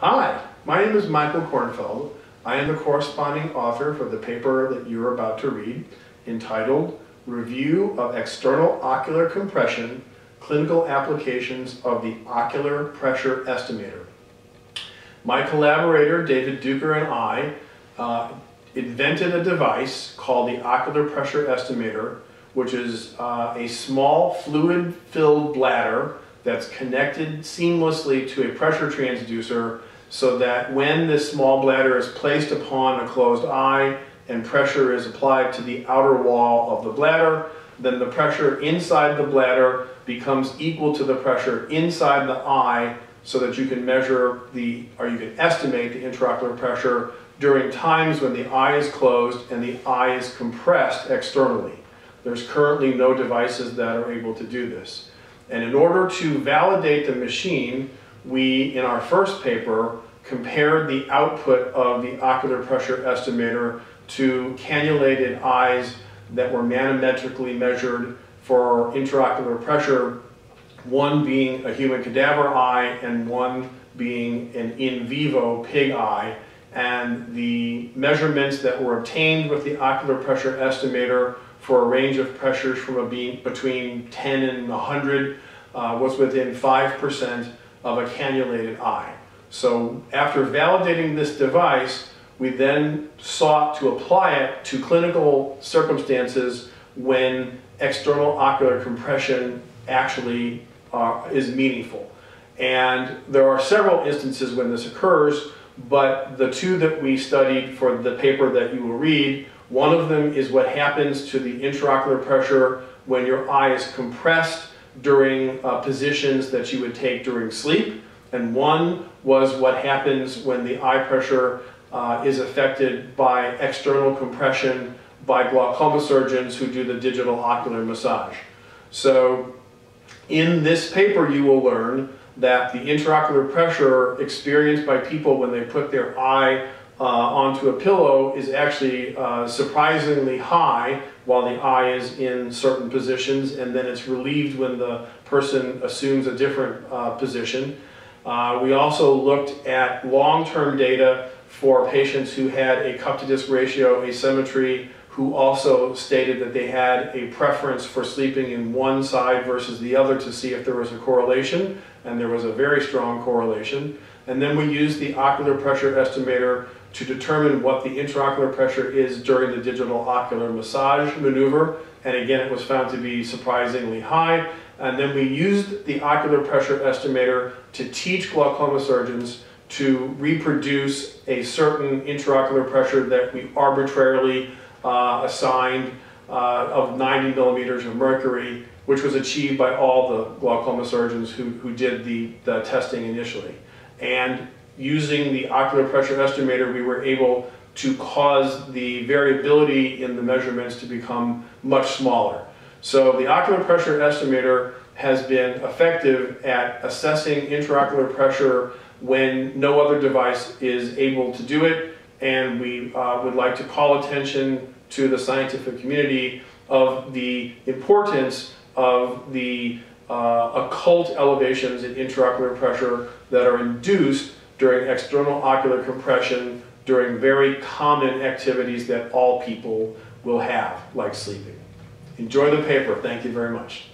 Hi, my name is Michael Korenfeld. I am the corresponding author for the paper that you're about to read entitled Review of External Ocular Compression, Clinical Applications of the Ocular Pressure Estimator. My collaborator, David Dueker, and I uh, invented a device called the Ocular Pressure Estimator, which is uh, a small fluid-filled bladder that's connected seamlessly to a pressure transducer so that when this small bladder is placed upon a closed eye and pressure is applied to the outer wall of the bladder, then the pressure inside the bladder becomes equal to the pressure inside the eye so that you can measure the, or you can estimate the intraocular pressure during times when the eye is closed and the eye is compressed externally. There's currently no devices that are able to do this. And in order to validate the machine, we, in our first paper, compared the output of the ocular pressure estimator to cannulated eyes that were manometrically measured for intraocular pressure, one being a human cadaver eye and one being an in vivo pig eye. And the measurements that were obtained with the ocular pressure estimator for a range of pressures from a being between 10 and 100 uh, was within 5% of a cannulated eye. So after validating this device, we then sought to apply it to clinical circumstances when external ocular compression actually uh, is meaningful. And there are several instances when this occurs, but the two that we studied for the paper that you will read one of them is what happens to the intraocular pressure when your eye is compressed during uh, positions that you would take during sleep. And one was what happens when the eye pressure uh, is affected by external compression by glaucoma surgeons who do the digital ocular massage. So in this paper you will learn that the intraocular pressure experienced by people when they put their eye uh, onto a pillow is actually uh, surprisingly high while the eye is in certain positions and then it's relieved when the person assumes a different uh, position. Uh, we also looked at long-term data for patients who had a cup to disc ratio asymmetry who also stated that they had a preference for sleeping in one side versus the other to see if there was a correlation, and there was a very strong correlation. And then we used the ocular pressure estimator to determine what the intraocular pressure is during the digital ocular massage maneuver. And again, it was found to be surprisingly high. And then we used the ocular pressure estimator to teach glaucoma surgeons to reproduce a certain intraocular pressure that we arbitrarily uh, assigned uh, of 90 millimeters of mercury, which was achieved by all the glaucoma surgeons who, who did the, the testing initially. And using the ocular pressure estimator, we were able to cause the variability in the measurements to become much smaller. So the ocular pressure estimator has been effective at assessing intraocular pressure when no other device is able to do it, and we uh, would like to call attention to the scientific community of the importance of the uh, occult elevations in intraocular pressure that are induced during external ocular compression during very common activities that all people will have, like sleeping. Enjoy the paper. Thank you very much.